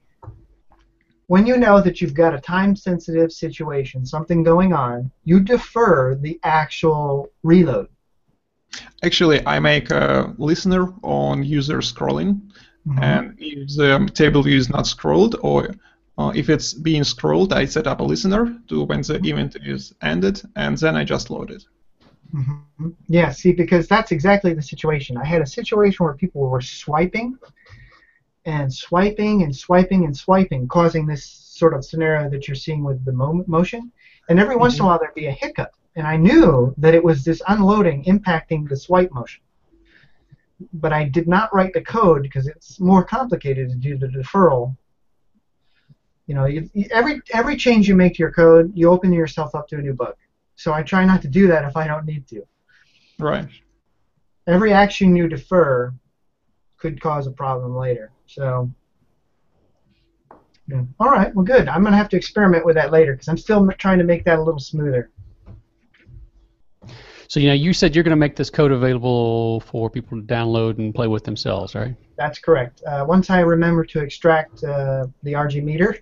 when you know that you've got a time-sensitive situation, something going on, you defer the actual reload. actually, I make a listener on user scrolling, and if the table view is not scrolled or uh, if it's being scrolled, I set up a listener to when the event is ended, and then I just load it. Mhm. Yeah, see, because that's exactly the situation. I had a situation where people were swiping and swiping and swiping and swiping, causing this sort of scenario that you're seeing with the mo- motion. And every once in a mm-hmm. while there'd be a hiccup, and I knew that it was this unloading impacting the swipe motion. But I did not write the code because it's more complicated to do the deferral. You know, you, you- every every change you make to your code, you open yourself up to a new bug. So I try not to do that if I don't need to. Right. Every action you defer could cause a problem later. So, yeah. all right, well, good. I'm gonna have to experiment with that later because I'm still trying to make that a little smoother. So you know, you said you're going to make this code available for people to download and play with themselves, right? That's correct. Uh, once I remember to extract uh, the RG meter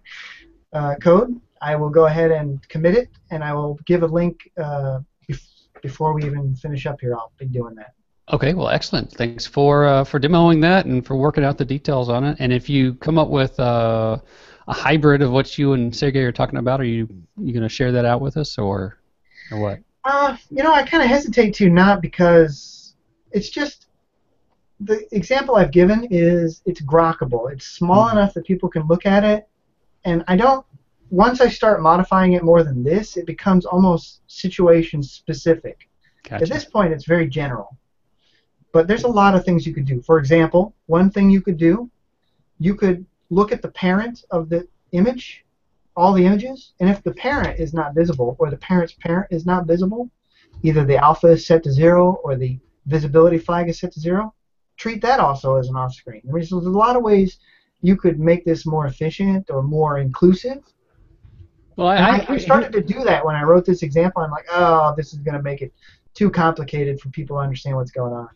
uh, code, I will go ahead and commit it, and I will give a link uh, bef- before we even finish up here. I'll be doing that. Okay, well, excellent. Thanks for uh, for demoing that and for working out the details on it. And if you come up with uh, a hybrid of what you and Sergey are talking about, are you you going to share that out with us, or or what? Uh, you know, I kind of hesitate to not because it's just the example I've given is it's grokkable. It's small Mhm. enough that people can look at it, and I don't. Once I start modifying it more than this, it becomes almost situation specific. Gotcha. At this point, it's very general. But there's a lot of things you could do. For example, one thing you could do, you could look at the parent of the image, all the images, and if the parent is not visible or the parent's parent is not visible, either the alpha is set to zero or the visibility flag is set to zero, treat that also as an off-screen. I mean, so there's a lot of ways you could make this more efficient or more inclusive. well, I, I, I started to do that when I wrote this example. I'm like, oh, this is going to make it too complicated for people to understand what's going on.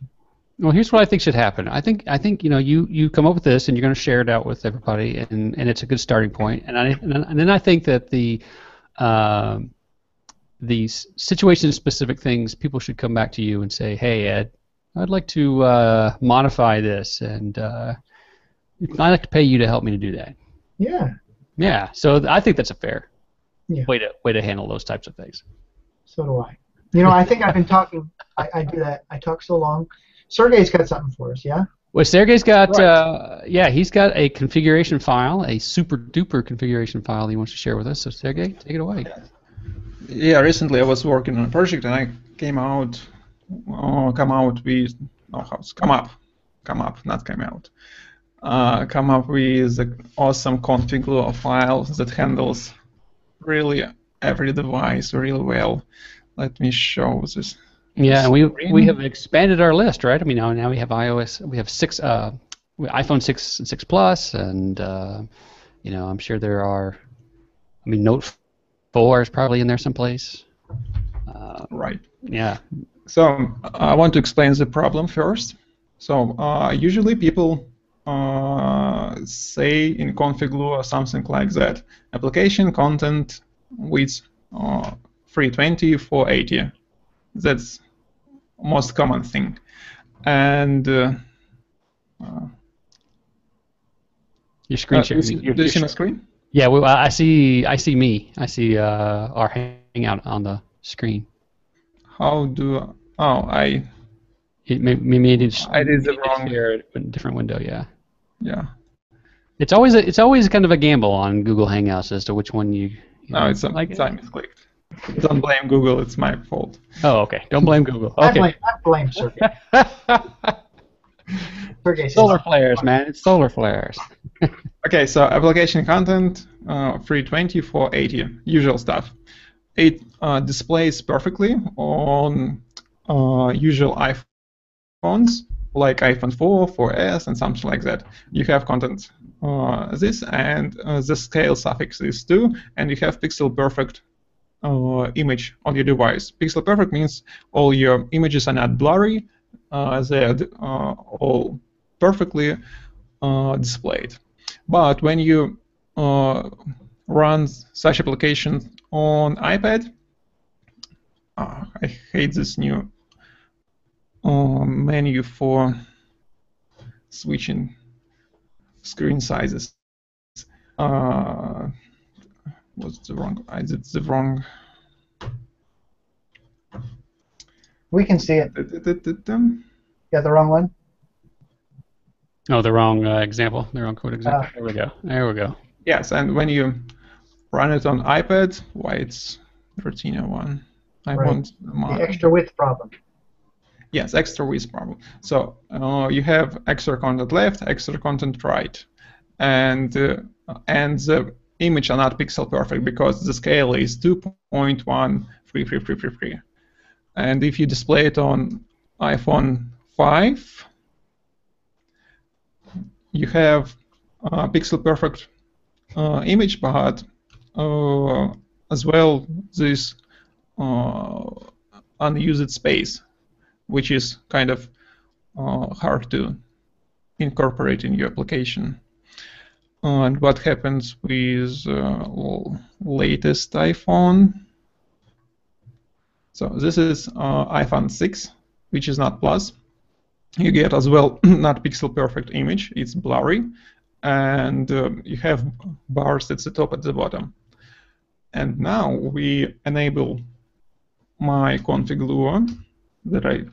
Well, here's what I think should happen. I think I think you know you you come up with this and you're going to share it out with everybody, and and it's a good starting point. And I and then- and then I think that the um, these situation specific things people should come back to you and say, hey Ed, I'd like to uh, modify this, and uh, I'd like to pay you to help me to do that. Yeah. Yeah, so I think that's a fair Yeah. way to way to handle those types of things. So do I. You know, I think I've been talking. I, I do that. I talk so long. Sergey's got something for us, yeah? Well, Sergey's got, Right. uh, yeah, he's got a configuration file, a super duper configuration file he wants to share with us. So, Sergey, take it away. Yeah, recently I was working on a project and I came out, uh, come out with, no, how's come up, come up, not came out, uh, come up with an awesome config Lua file that handles really every device really well. Let me show this. Yeah, and we we have expanded our list, right? I mean, now now we have iOS, we have six, uh, iPhone six and six plus, and uh, you know, I'm sure there are. I mean, Note four is probably in there someplace. Uh, Right. yeah. So I want to explain the problem first. So uh, usually people uh, say in config Lua something like that: application content with uh, 320 480. That's most common thing. And uh, uh, Your screen uh, sharing. do you see- your- do you your see my screen? yeah, well, I I see. I see me. I see uh, our hangout on the screen. How do oh I It may, maybe it is. I did the wrong- share it in a different window. Yeah. yeah It's always a, it's always kind of a gamble on Google Hangouts as to which one you. you no know, it's a, like. it's I misclicked. Don't blame Google. It's my fault. Oh, okay. Don't blame Google. I Okay. blame, I blame Sergey. Sergey solar flares, man. It's solar flares. Okay, so application content, uh, 320, 480, usual stuff. It uh, displays perfectly on uh, usual iPhones, like iPhone 4, 4S, and something like that. You have content uh, this, and uh, the scale suffix is 2, and you have pixel perfect uh, image on your device. Pixel perfect means all your images are not blurry, uh, they're uh, all perfectly uh, displayed. But when you uh, run such applications on iPad, I hate this new menu for switching screen sizes. Uh, what's the wrong? I did the wrong. we can see it. Got the wrong one? Oh, the wrong uh, example. The wrong code example. Ah. there we go. There we go. Yes, and when you run it on iPad, why it's Retina one. I Right. want my The extra width problem. Yes, extra width problem. So uh, you have extra content left, extra content right, and uh, and the image are not pixel perfect because the scale is 2.13333. And if you display it on iPhone 5, you have a pixel perfect uh, image, but uh, as well this uh, unused space which is kind of uh, hard to incorporate in your application. And what happens with uh, latest iPhone? So this is uh, iPhone 6, which is not Plus. You get as well not pixel perfect image; it's blurry, and um, you have bars at the top at the bottom. And now we enable my config Lua that I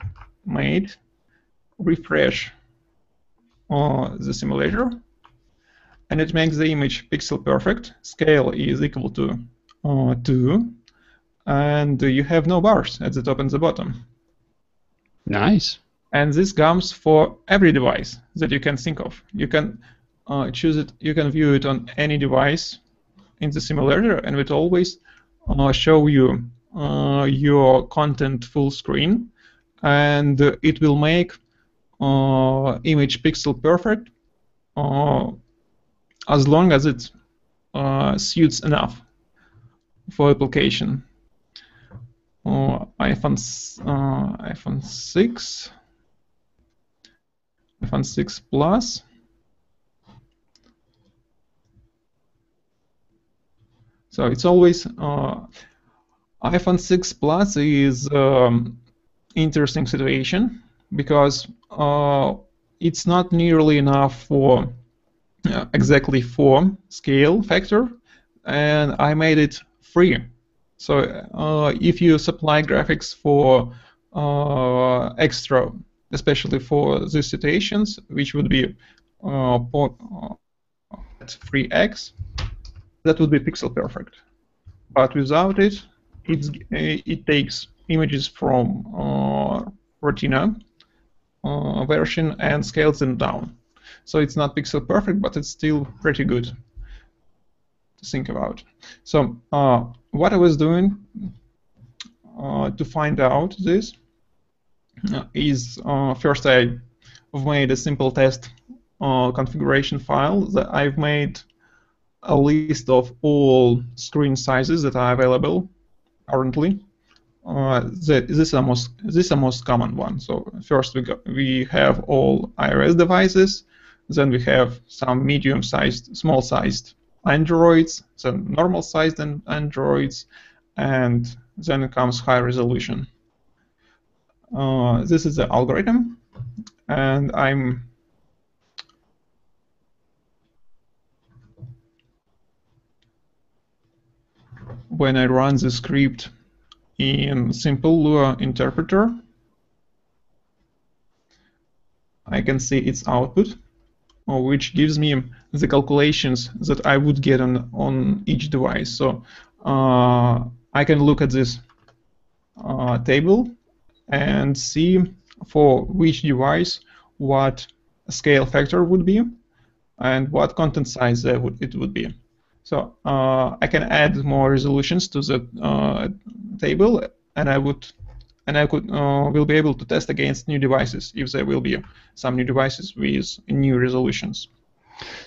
made, refresh uh, the simulator, and it makes the image pixel perfect. Scale is equal to uh, 2, and you have no bars at the top and the bottom. Nice. And this comes for every device that you can think of. You can uh, choose it, you can view it on any device in the simulator, and it always uh, show you uh, your content full screen, and it will make uh, image pixel perfect uh, as long as it uh, suits enough for application. Or iPhone uh, iPhone 6, iPhone 6 Plus. So it's always uh, iPhone 6 Plus is um, interesting situation because uh, it's not nearly enough for uh, exactly four scale factor, and I made it free. So uh, if you supply graphics for uh, extra, especially for these situations, which would be uh, uh, at 3x, that would be pixel perfect. But without it, it's, it takes images from uh, Retina uh, version and scales them down. So it's not pixel perfect, but it's still pretty good to think about. So uh, what I was doing uh, to find out this uh, is uh, first I have made a simple test uh, configuration file that I've made a list of all screen sizes that are available currently. Uh, the, this is the most this is the most common one. So first we got, we have all iOS devices, then we have some medium-sized, small-sized Androids, then normal-sized Androids, and then comes high resolution. Uh, this is the algorithm, and I'm when I run the script in simple Lua interpreter, I can see its output, which gives me the calculations that I would get on, on each device. So uh, I can look at this uh, table and see for which device what scale factor would be and what content size it would be. So uh, I can add more resolutions to the uh, table, and I would, and I could uh, will be able to test against new devices if there will be some new devices with new resolutions.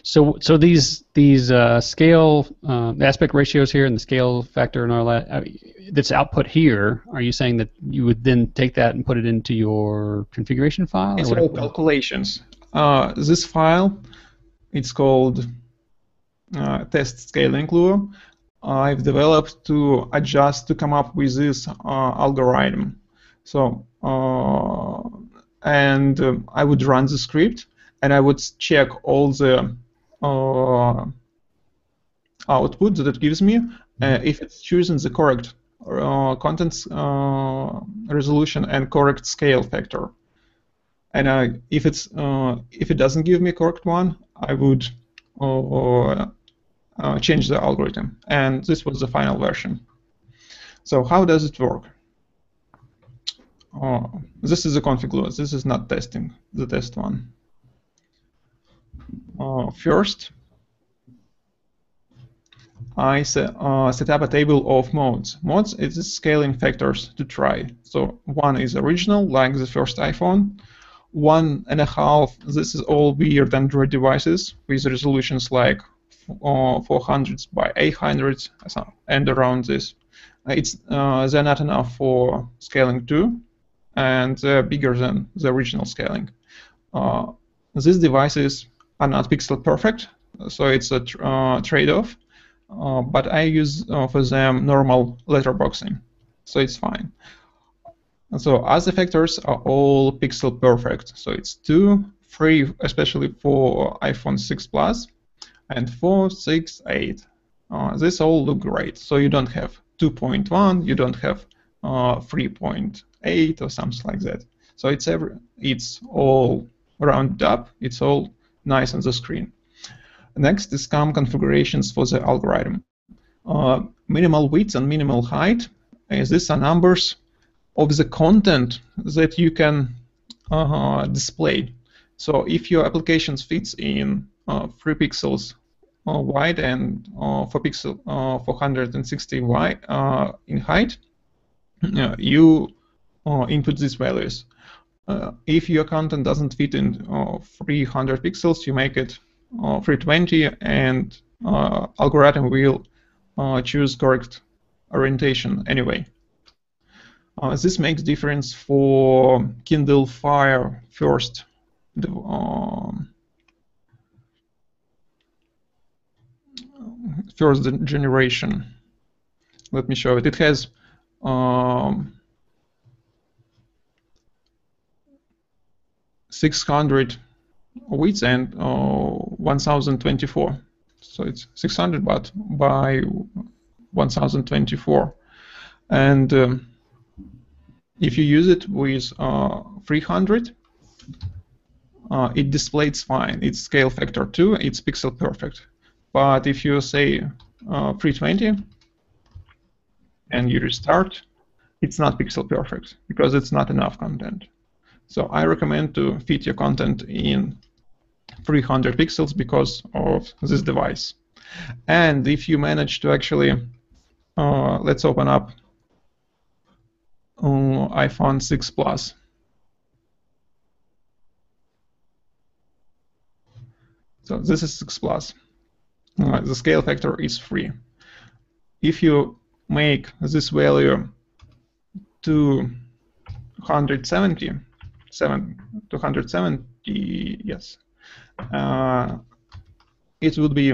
So, so these these uh, scale uh, aspect ratios here and the scale factor and all that uh, that's output here. Are you saying that you would then take that and put it into your configuration file? It's all calculations. Uh, this file, it's called uh, test scaling Lua. I've developed to adjust to come up with this uh, algorithm. So, uh, and um, I would run the script, and I would check all the uh, output that it gives me. Uh, if it's choosing the correct uh, content uh, resolution and correct scale factor. And uh, if it's uh, if it doesn't give me a correct one, I would uh, uh, change the algorithm. And this was the final version. So how does it work? Uh, this is the config load. This is not testing, the test one. Uh, first, I set, uh, set up a table of modes. Modes is scaling factors to try. So one is original, like the first iPhone. One and a half, this is all weird Android devices with resolutions like uh, 400 by 800 and around this. It's uh, they're not enough for scaling 2, and they're bigger than the original scaling. Uh, these devices are not pixel perfect, so it's a tr uh, trade-off. Uh, but I use uh, for them normal letterboxing, so it's fine. So other factors are all pixel perfect. So it's 2, 3, especially for iPhone 6 Plus, and 4, 6, 8. Uh, this all look great. So you don't have 2.1, you don't have uh, 3.8 or something like that. So it's every, it's all rounded up. It's all nice on the screen. Next is COM configurations for the algorithm. Uh, minimal width and minimal height. These are numbers of the content that you can uh, display. So if your application fits in uh, 3 pixels uh, wide and uh, 4 pixel uh, 460 wide in height, you uh, input these values. Uh, if your content doesn't fit in uh, 300 pixels, you make it 320 and algorithm will choose correct orientation anyway. Uh, this makes difference for Kindle Fire first. The, um, first generation. Let me show it. It has um, 600 widths and uh, 1024. So it's 600 but by 1024. And um, if you use it with uh, 300, uh, it displays fine. It's scale factor 2, it's pixel perfect. But if you say uh, 320 and you restart, it's not pixel perfect because it's not enough content. So I recommend to fit your content in 300 pixels because of this device. And if you manage to actually, uh, let's open up uh, iPhone 6 Plus. So this is 6 Plus. Uh, the scale factor is 3. If you make this value to 170, 7 to 170, yes, uh, it would be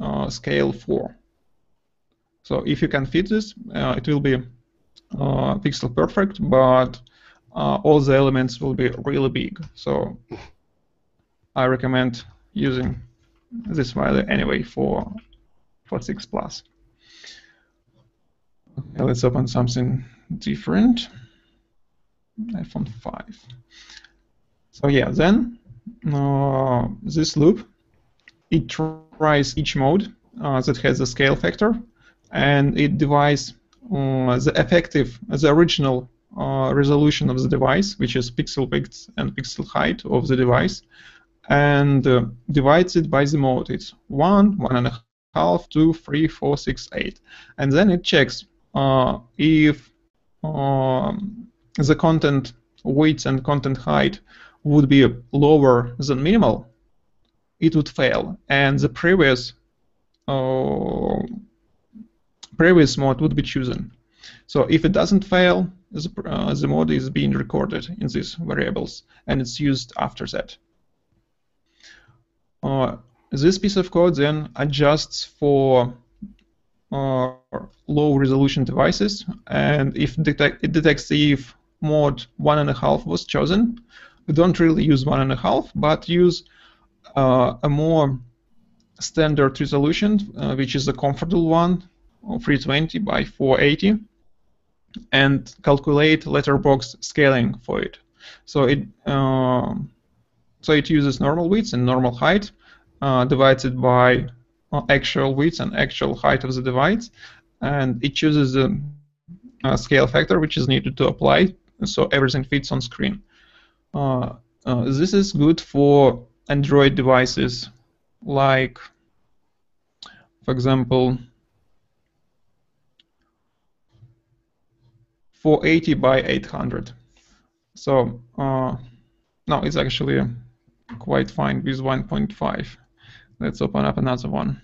uh, scale 4. So if you can fit this, uh, it will be uh, pixel perfect, but uh, all the elements will be really big. So I recommend using this value anyway for for 6 plus. Okay, let's open something different. iPhone 5. So yeah, then uh, this loop, it tries each mode uh, that has a scale factor, and it divides uh, the effective, the original uh, resolution of the device, which is pixel width and pixel height of the device, and uh, divides it by the mode. It's one, one and a half, two, three, four, six, eight, and then it checks if um, the content width and content height would be lower than minimal, it would fail, and the previous uh, previous mode would be chosen. So if it doesn't fail, the, uh, the mode is being recorded in these variables, and it's used after that. Uh, this piece of code then adjusts for uh, low resolution devices, and if detect, it detects if mode one and a half was chosen, we don't really use one and a half, but use uh, a more standard resolution, uh, which is a comfortable one, 320 by 480 and calculate letterbox scaling for it. So it uh, so it uses normal width and normal height, uh, divided by uh, actual width and actual height of the device, and it chooses the uh, scale factor which is needed to apply so everything fits on screen. Uh, uh, this is good for Android devices like, for example, 480 by 800. So uh, no, it's actually quite fine with 1.5. Let's open up another one.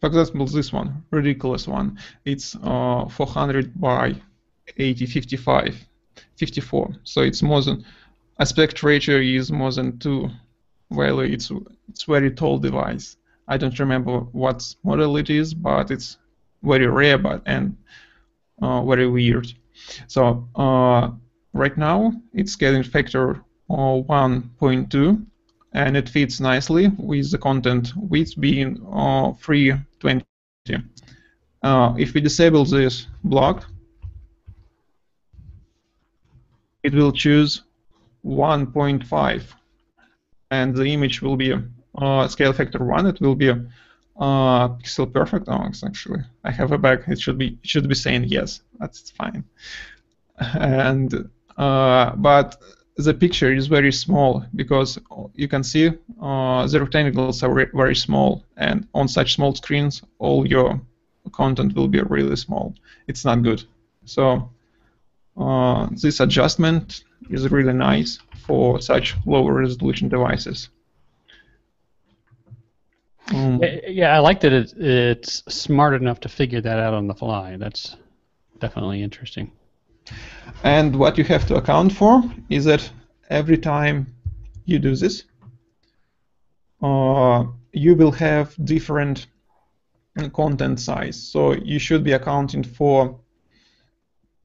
For example, this one, ridiculous one, it's uh, 400 by 80, 55, 54. So it's more than aspect ratio is more than two Well, It's it's very tall device. I don't remember what model it is, but it's very rare, but and uh, very weird. So uh, right now. It's scaling factor uh, 1.2 and it fits nicely with the content width being uh, 320. Uh, if we disable this block, it will choose 1.5 and the image will be uh, scale factor 1 it will be uh, pixel perfect. Oh actually I have a bug. It should be it should be saying yes. That's fine. And but the picture is very small because you can see uh, the rectangles are very small and on such small screens all your content will be really small. It's not good. So uh, this adjustment is really nice for such lower resolution devices. Um, yeah, I like that it, it's smart enough to figure that out on the fly. That's definitely interesting. And what you have to account for is that every time you do this, uh, you will have different content size. So you should be accounting for,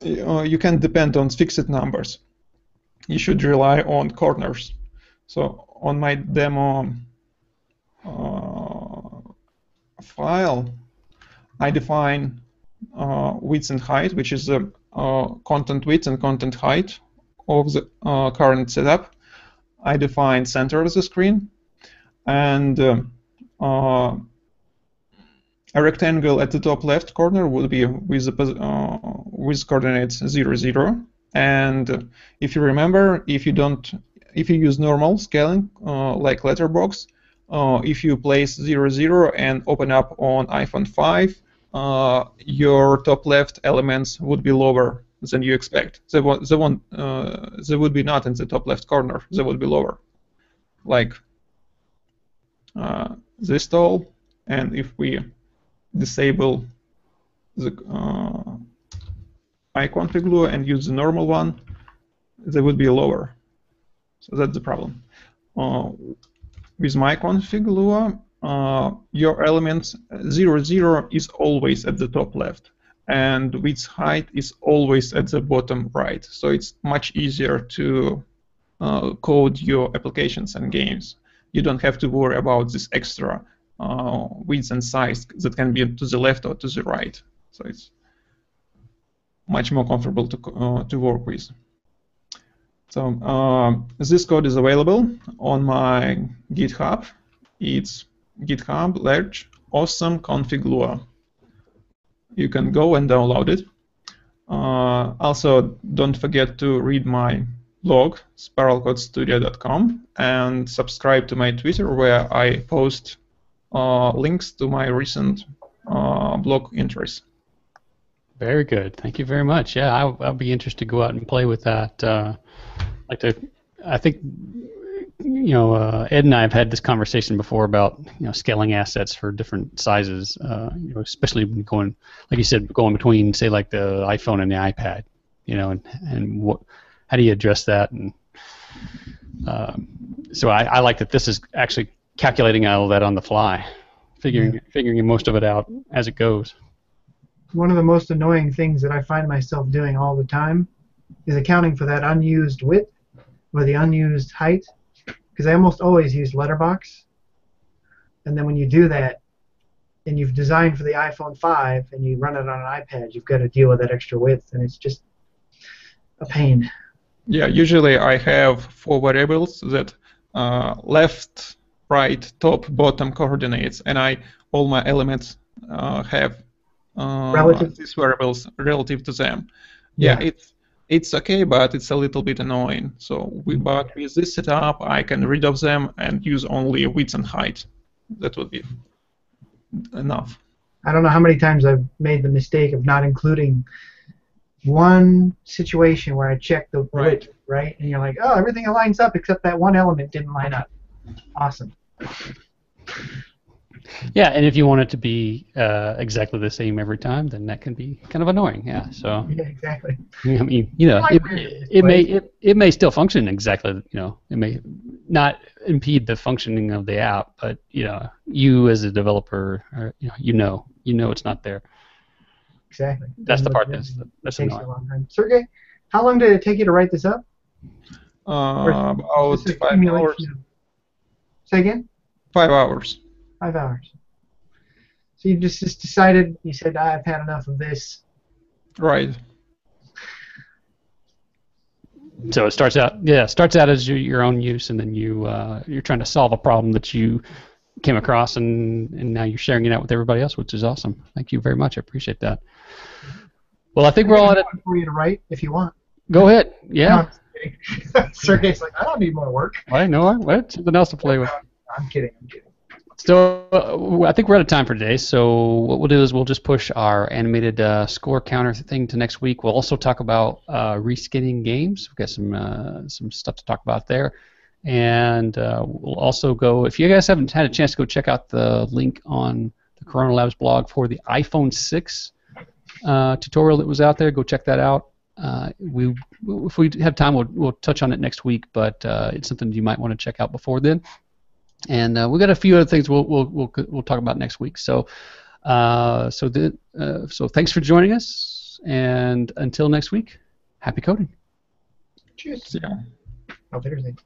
uh, you can depend on fixed numbers. You should rely on corners. So on my demo uh, file, I define uh, width and height, which is uh, content width and content height of the uh, current setup. I define center of the screen and uh, a rectangle at the top left corner would be with the uh, with coordinates 0 0 and if you remember if you don't if you use normal scaling uh, like letterbox uh, if you place 0 0 and open up on iPhone 5 uh, your top left elements would be lower than you expect. They, they, won't, uh, they would be not in the top left corner. They would be lower, like uh, this tall. And if we disable the uh, iConfig Lua and use the normal one, they would be lower. So that's the problem. Uh, with myconfig Lua, uh, your elements 0, 0 is always at the top left and width height is always at the bottom right. So it's much easier to uh, code your applications and games. You don't have to worry about this extra uh, width and size that can be to the left or to the right. So it's much more comfortable to, uh, to work with. So uh, this code is available on my GitHub. It's GitHub Lerg awesome config Lua you can go and download it. Uh, also, don't forget to read my blog, spiralcodestudio.com, and subscribe to my Twitter where I post uh, links to my recent uh, blog entries. Very good. Thank you very much. Yeah, I'll, I'll be interested to go out and play with that. Uh, like to, I think you know, uh, Ed and I have had this conversation before about you know scaling assets for different sizes. Uh, you know, especially when going, like you said, going between say like the iPhone and the iPad. You know, and and what, how do you address that? And uh, so I, I like that this is actually calculating all of that on the fly, figuring yeah. figuring most of it out as it goes. One of the most annoying things that I find myself doing all the time is accounting for that unused width or the unused height because I almost always use Letterbox. And then when you do that, and you've designed for the iPhone 5 and you run it on an iPad, you've got to deal with that extra width, and it's just a pain. Yeah, usually I have four variables that uh, left right, top, bottom coordinates, and I all my elements uh, have uh, Relative. these variables relative to them. Yeah, Yeah. it's it's okay, but it's a little bit annoying. So, we, but with this setup, I can rid of them and use only width and height. That would be enough. I don't know how many times I've made the mistake of not including one situation where I check the Right. width, right? And you're like, oh, everything aligns up except that one element didn't line up. Awesome. Yeah, and if you want it to be uh, exactly the same every time, then that can be kind of annoying. Yeah. So Yeah, exactly. I mean, you know, Like it, it, may it, it may still function exactly. You know, it may not impede the functioning of the app, but you know, you as a developer, are, you know, you know, you know, it's not there. Exactly. That's the part look that's that's it takes annoying. a long time. Sergey, how long did it take you to write this up? Uh, about This is five accumulation hours. Say again? Five hours. Five hours. So you just, just decided, you said, I've had enough of this. Right. So it starts out, yeah, it starts out as your, your own use, and then you uh, you're trying to solve a problem that you came across, and and now you're sharing it out with everybody else, which is awesome. Thank you very much. I appreciate that. Well, I think we're all at it. for you to write if you want. Go ahead. Yeah. No, I'm just kidding. Sergey's like, I don't need more work. I know. I what? Something else to play with. I'm kidding. I'm kidding. So uh, I think we're out of time for today. So what we'll do is we'll just push our animated uh, score counter thing to next week. We'll also talk about uh, reskinning games. We've got some uh, some stuff to talk about there, and uh, we'll also go. If you guys haven't had a chance to go check out the link on the Corona Labs blog for the iPhone 6 uh, tutorial that was out there, go check that out. We, if we have time, we'll, we'll touch on it next week, but it's something you might want to check out before then and uh, we got a few other things we'll we'll we'll, we'll talk about next week. So, uh, so the, uh, so thanks for joining us, and until next week, happy coding. Cheers. Yeah. Auf Wiedersehen.